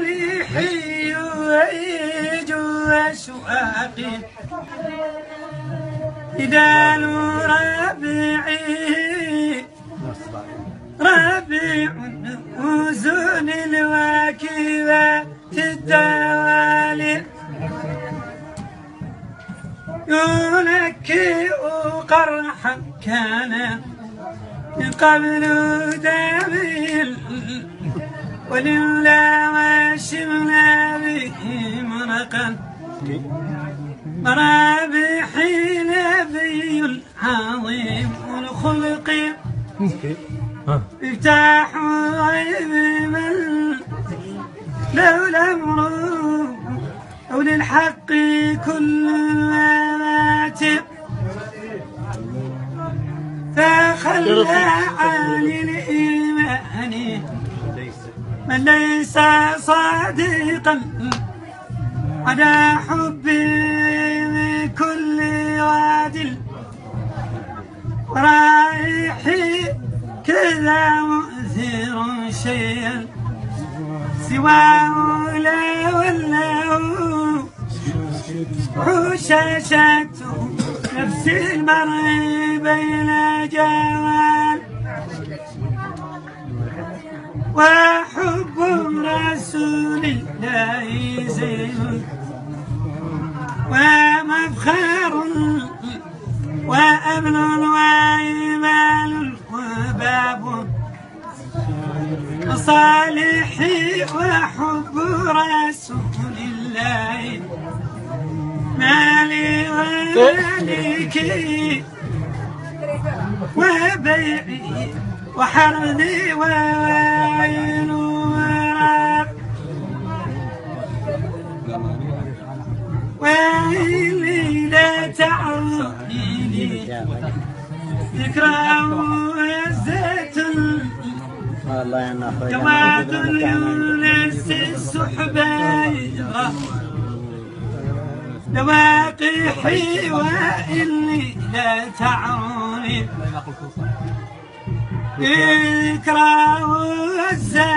صالحي وإيج وأشواقي إدال ربيعي ربيع وزن الواكبات الدوالي ينكئ قرحا كان قبل دميل ولله مرقا مرابح نبي عظيم الخلق. مفتاح غيب من لولا امره أو للحق كل الممات فخلى عن الإيمان. من ليس صادقا. على حب كل واد. رايح كذا مؤثر شيئا سواه لا ولا حشاشة نفس المرء بين جوال وحب رسول الله. زين ومفخر وأمن وإيمان وباب صالحي وحب رسول الله. مالي ومالكي وبيعي وحرني وعين وإني لا تعرفني ذكرى وعزة. جواد يونس السحبيرة لواقحي وإني لا تعوني ذكرى وعزة.